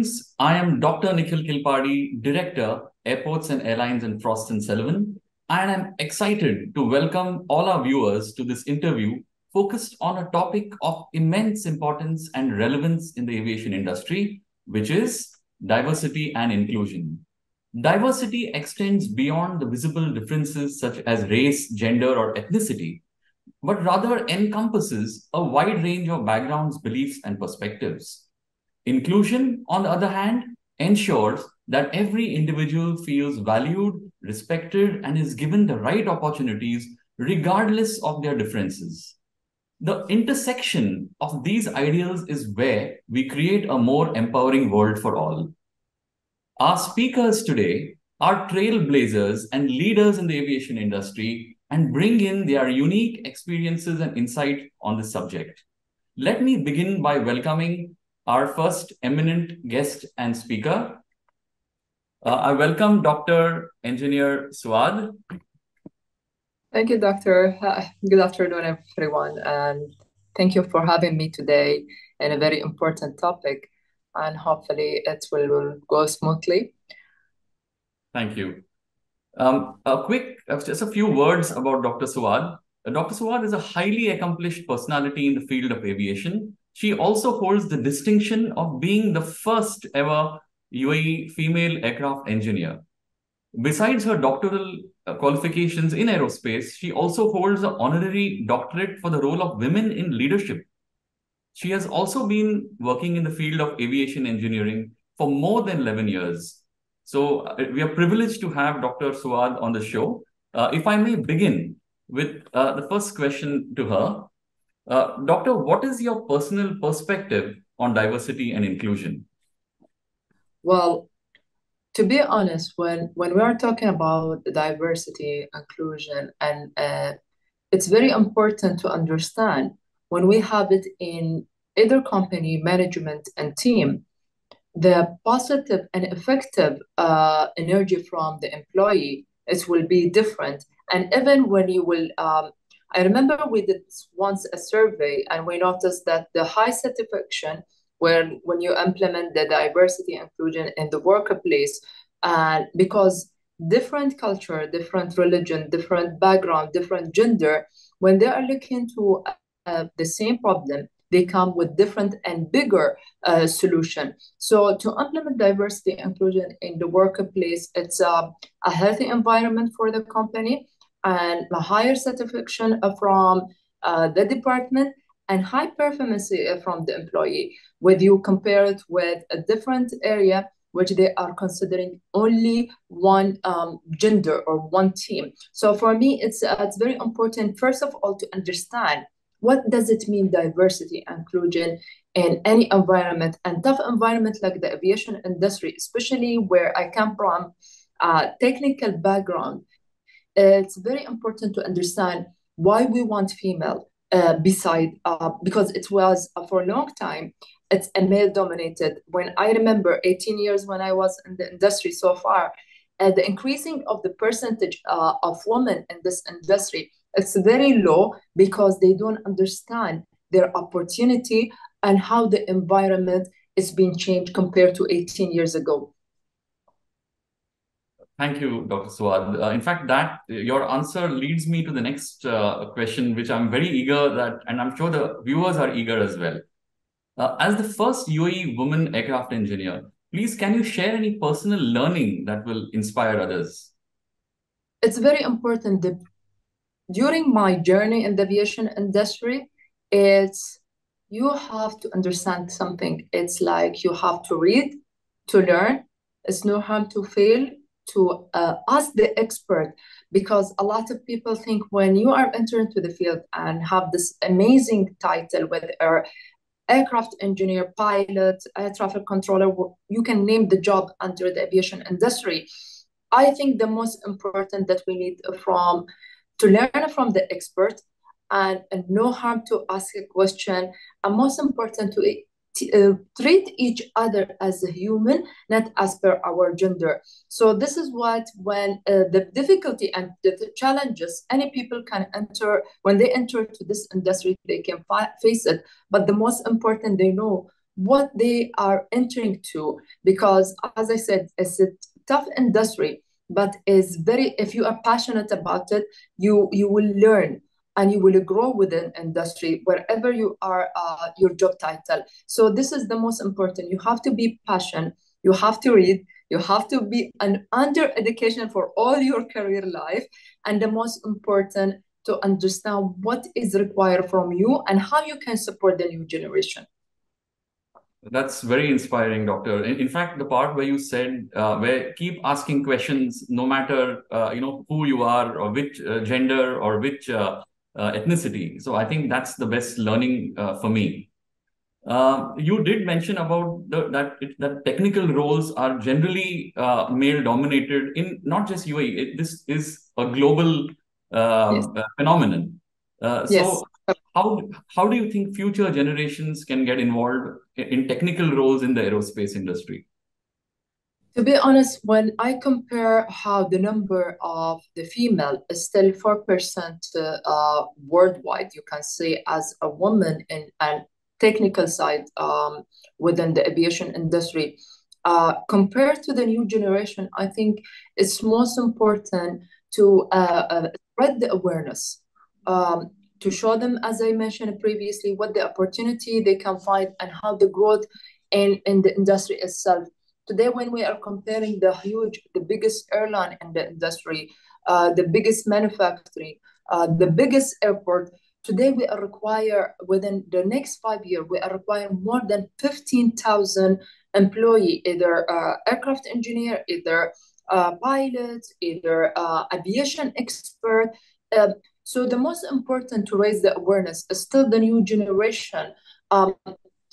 Greetings. I am Dr. Nikhil Kilpady, Director, Airports and Airlines in Frost & Sullivan, and I'm excited to welcome all our viewers to this interview focused on a topic of immense importance and relevance in the aviation industry, which is diversity and inclusion. Diversity extends beyond the visible differences such as race, gender, or ethnicity, but rather encompasses a wide range of backgrounds, beliefs, and perspectives. Inclusion, on the other hand, ensures that every individual feels valued, respected, and is given the right opportunities regardless of their differences. The intersection of these ideals is where we create a more empowering world for all. Our speakers today are trailblazers and leaders in the aviation industry and bring in their unique experiences and insight on this subject. Let me begin by welcoming our first eminent guest and speaker. Uh, I welcome Dr. Engineer Suaad. Thank you, Doctor. Uh, good afternoon, everyone, and thank you for having me today in a very important topic, and hopefully it will, will go smoothly. Thank you. Um, a quick, uh, just a few words about Dr. Suaad. Uh, Dr. Suaad is a highly accomplished personality in the field of aviation. She also holds the distinction of being the first ever UAE female aircraft engineer. Besides her doctoral uh, qualifications in aerospace, she also holds an honorary doctorate for the role of women in leadership. She has also been working in the field of aviation engineering for more than 11 years. So uh, we are privileged to have Dr. Suaad on the show. Uh, if I may begin with uh, the first question to her. Uh, doctor, what is your personal perspective on diversity and inclusion? Well, to be honest, when when we are talking about diversity, inclusion, and uh, it's very important to understand when we have it in either company management and team, the positive and effective uh, energy from the employee it will be different. And even when you will, um, I remember we did once a survey and we noticed that the high satisfaction when when you implement the diversity inclusion in the workplace and because different culture different religion different background different gender when they are looking to uh, the same problem they come with different and bigger uh, solution. So to implement diversity inclusion in the workplace it's uh, a healthy environment for the company and a higher satisfaction from uh, the department and high performance uh, from the employee. Whether you compare it with a different area which they are considering only one um, gender or one team. So for me it's uh, it's very important first of all to understand what does it mean diversity and inclusion in any environment. And tough environment like the aviation industry especially where i come from a technical background it's very important to understand why we want female uh, beside uh, because it was uh, for a long time it's a male dominated. When i remember 18 years when i was in the industry so far uh, the increasing of the percentage uh, of women in this industry it's very low because they don't understand their opportunity and how the environment is being changed compared to 18 years ago Thank you, Dr. Suaad. Uh, in fact, that your answer leads me to the next uh, question, which I'm very eager that, and I'm sure the viewers are eager as well. Uh, as the first UAE woman aircraft engineer, please can you share any personal learning that will inspire others? It's very important that during my journey in the aviation industry, it's you have to understand something. It's like you have to read to learn. It's no harm to fail to uh, ask the expert because a lot of people think when you are entering to the field and have this amazing title whether aircraft engineer pilot air traffic controller you can name the job under the aviation industry. I think the most important that we need from to learn from the expert and, and no harm to ask a question. And most important to uh, treat each other as a human, not as per our gender. So this is what when uh, the difficulty and the, the, challenges any people can enter when they enter to this industry, they can face it. But the most important, they know what they are entering to because as i said it's a tough industry but is very if you are passionate about it you you will learn and you will grow within industry wherever you are uh, your job title. So this is the most important. You have to be passionate you have to read. You have to be an under education for all your career life. And the most important to understand what is required from you and how you can support the new generation. That's very inspiring, Doctor. In, in fact, the part where you said, uh, where keep asking questions, no matter uh, you know who you are or which uh, gender or which uh, uh, ethnicity. So I think that's the best learning uh, for me. you did mention about the, that it, that technical roles are generally male dominated in not just UAE. It, this is a global yes. phenomenon. so yes how how do you think future generations can get involved in technical roles in the aerospace industry? To be honest, when I compare how the number of the female is still 4% uh, worldwide, you can say as a woman in a technical side um, within the aviation industry, uh, compared to the new generation, I think it's most important to uh, uh spread the awareness. Um, to show them, as I mentioned previously, what the opportunity they can find and how the growth in, in the industry itself. Today, when we are comparing the huge, the biggest airline in the industry, uh, the biggest manufacturing, uh, the biggest airport, today we are require within the next five years, we are requiring more than 15,000 employee, either uh, aircraft engineer, either uh, pilot, either uh, aviation expert. Um, so the most important to raise the awareness is still the new generation. Um,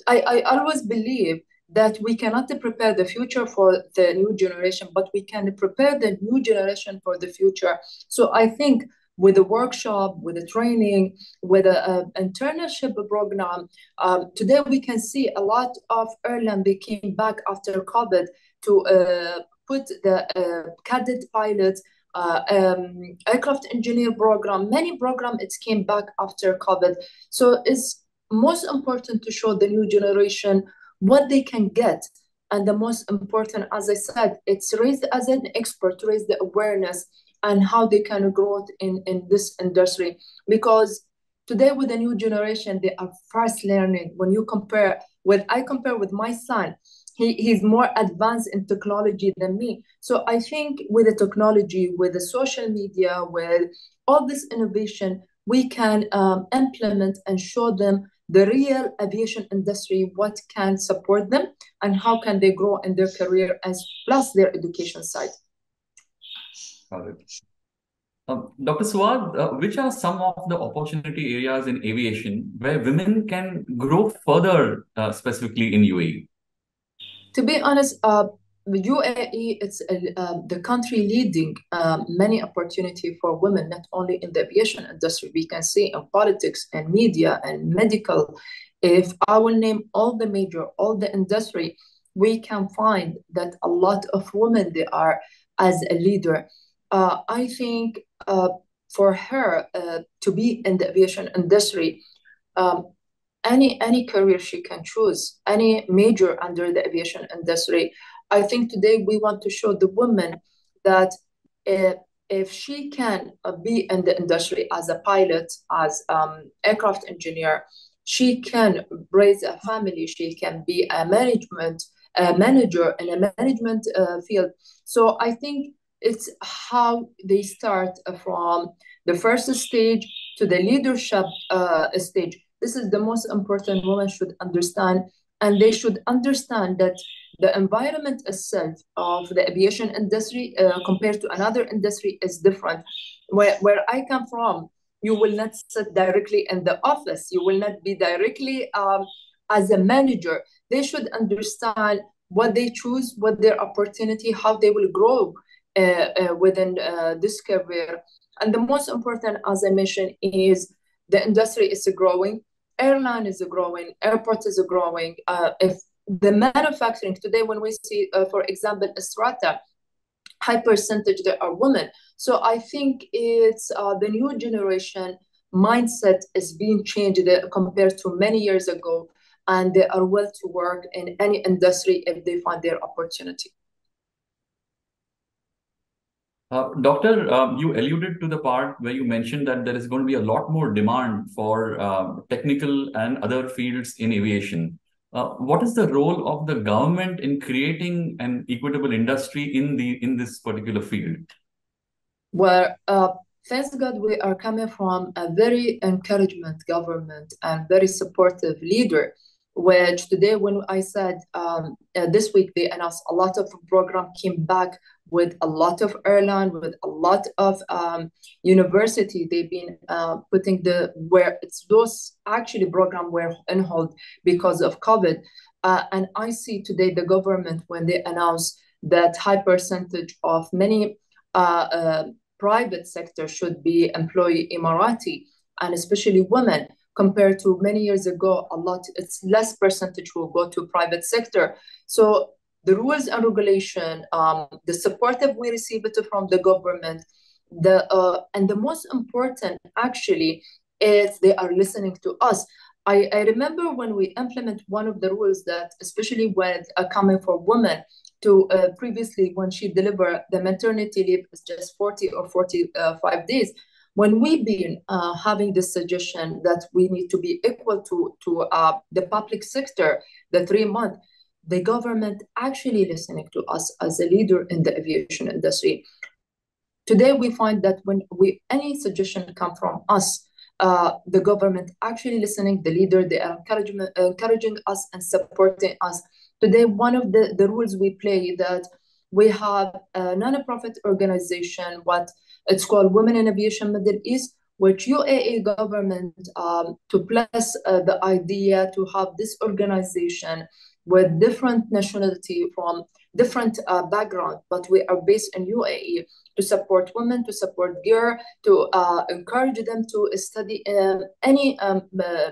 I, I always believe that we cannot prepare the future for the new generation, but we can prepare the new generation for the future. So I think with the workshop, with the training, with an internship program, um, today we can see a lot of airline they came back after COVID to uh, put the uh, cadet pilots uh, um, aircraft engineer program, many program it came back after COVID. So it's most important to show the new generation what they can get. And the most important, as I said, it's raised as an expert raise the awareness and how they can grow in, in this industry. Because today with the new generation, they are fast learning. When you compare, when I compare with my son, he, he's more advanced in technology than me. So I think with the technology, with the social media, with all this innovation, we can um, implement and show them the real aviation industry, what can support them, and how can they grow in their career as plus their education side. Got it. Um, Dr. Suaad, uh, which are some of the opportunity areas in aviation where women can grow further, uh, specifically in UAE? to be honest, uh, UAE it's uh, the country leading uh, many opportunity for women, not only in the aviation industry. We can see in politics and media and medical. If I will name all the major, all the industry, we can find that a lot of women they are as a leader. Uh, I think uh, for her uh, to be in the aviation industry, um, any any career she can choose, any major under the aviation industry. I think today we want to show the woman that if, if she can uh, be in the industry as a pilot, as um, aircraft engineer, she can raise a family. She can be a management a manager in a management uh, field. So I think it's how they start from the first stage to the leadership uh, stage this is the most important women should understand. And they should understand that the environment itself of the aviation industry uh, compared to another industry is different. Where, where I come from, you will not sit directly in the office. You will not be directly um, as a manager. They should understand what they choose, what their opportunity, how they will grow uh, uh, within uh, this career. And the most important, as I mentioned, is the industry is growing airline is growing, airport is growing. Uh, if the manufacturing today, when we see, uh, for example, Strata, high percentage there are women. So I think it's uh, the new generation mindset is being changed uh, compared to many years ago. and they are well to work in any industry if they find their opportunity. Uh, doctor, um, you alluded to the part where you mentioned that there is going to be a lot more demand for uh, technical and other fields in aviation. Uh, what is the role of the government in creating an equitable industry in the in this particular field? Well, uh, thanks God, we are coming from a very encouragement government and very supportive leader which today when I said um, uh, this week they announced a lot of program came back with a lot of airline, with a lot of um, university. They've been uh, putting the where it's those actually program were on hold because of COVID. Uh, and I see today the government when they announce that high percentage of many uh, uh, private sector should be employee Emirati and especially women compared to many years ago, a lot, it's less percentage will go to private sector. So the rules and regulation, um, the support that we receive from the government, the uh, and the most important actually is they are listening to us. I, I remember when we implement one of the rules that, especially when uh, coming for women, to uh, previously when she delivered the maternity leave is just 40 or 45 days when we've been uh, having the suggestion that we need to be equal to, to uh, the public sector, the three month, the government actually listening to us as a leader in the aviation industry. Today, we find that when we any suggestion come from us, uh, the government actually listening, the leader, they are encouraging, encouraging us and supporting us. Today, one of the, the rules we play that we have a non-profit organization, what it's called Women in Aviation Middle East, which UAE government um, to place uh, the idea to have this organization with different nationality from different uh, background, but we are based in UAE to support women, to support gear, to uh, encourage them to study uh, any um,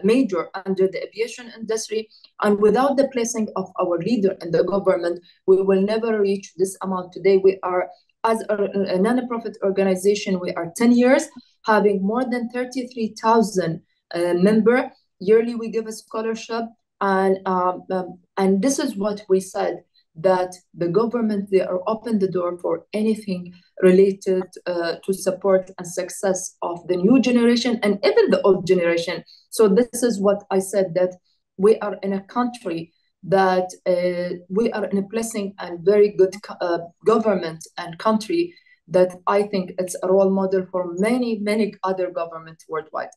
major under the aviation industry. And without the placing of our leader in the government, we will never reach this amount. Today, we are as a, a non-profit organization, we are 10 years, having more than 33,000 uh, member. Yearly, we give a scholarship. And, um, um, and this is what we said, that the government, they are open the door for anything related uh, to support and success of the new generation and even the old generation. So this is what I said, that we are in a country that uh, we are in a blessing and very good uh, government and country that I think it's a role model for many, many other governments worldwide.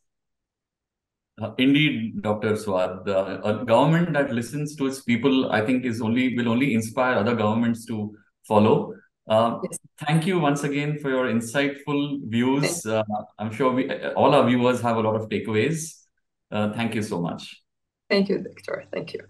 Uh, indeed, Dr. Suaad, uh, a government that listens to its people, I think, is only will only inspire other governments to follow. Uh, yes. Thank you once again for your insightful views. Uh, I'm sure we, all our viewers have a lot of takeaways. Uh, thank you so much. Thank you, Victor. Thank you.